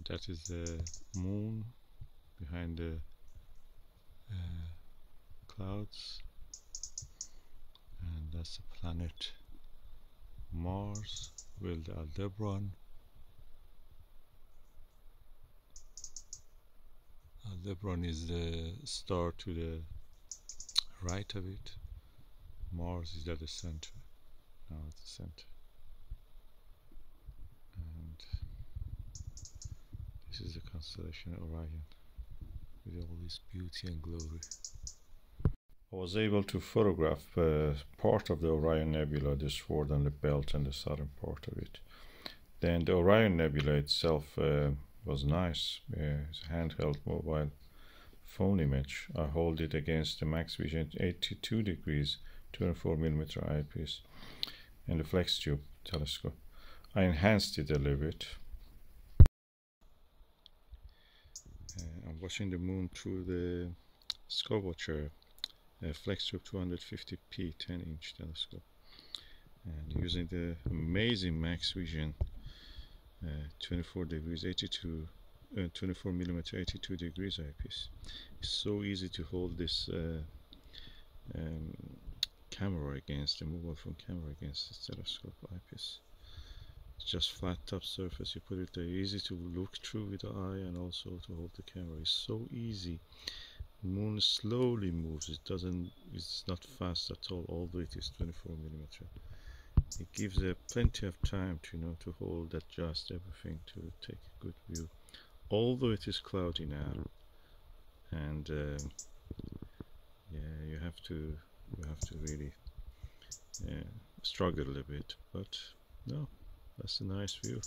and that is the moon behind the uh, clouds. And that's the planet Mars with the Aldebaran Aldebaran is the star to the right of it. Mars is at the center now at the center this is the constellation Orion with all its beauty and glory I was able to photograph uh, part of the Orion Nebula, the sword and the belt and the southern part of it. Then the Orion Nebula itself uh, was nice. Uh, it's a handheld mobile phone image. I hold it against the Maxvision 82 degrees 24 millimeter eyepiece and the Flextube telescope. I enhanced it a little bit. Uh, I'm watching the moon through the Skywatcher uh, FlexTube 250p 10 inch telescope and using the amazing Maxvision uh, 24 degrees 82 uh, 24 millimeter 82 degrees eyepiece. It's so easy to hold this uh, um, camera against the mobile phone camera against the telescope eyepiece just flat top surface you put it there easy to look through with the eye and also to hold the camera. It's so easy. Moon slowly moves. It doesn't it's not fast at all although it is 24 millimeter. It gives uh, plenty of time to you know to hold adjust everything to take a good view. Although it is cloudy now and um, yeah you have to you have to really yeah, struggle a little bit but no that's a nice view